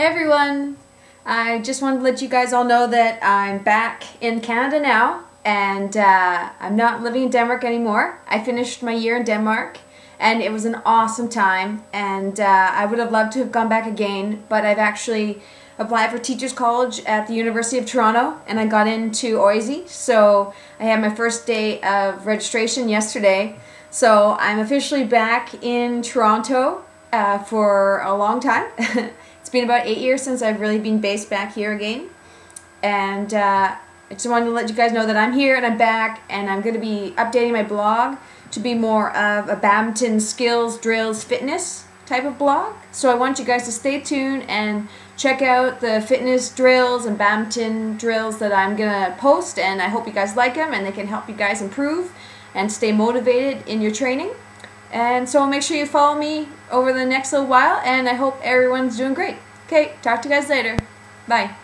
Everyone! I just wanted to let you guys all know that I'm back in Canada now and uh, I'm not living in Denmark anymore. I finished my year in Denmark and it was an awesome time and uh, I would have loved to have gone back again but I've actually applied for Teachers College at the University of Toronto and I got into OISE so I had my first day of registration yesterday so I'm officially back in Toronto uh, for a long time. it's been about eight years since I've really been based back here again. And uh, I just wanted to let you guys know that I'm here and I'm back and I'm going to be updating my blog to be more of a badminton skills, drills, fitness type of blog. So I want you guys to stay tuned and check out the fitness drills and badminton drills that I'm going to post and I hope you guys like them and they can help you guys improve and stay motivated in your training. And so make sure you follow me over the next little while, and I hope everyone's doing great. Okay, talk to you guys later. Bye.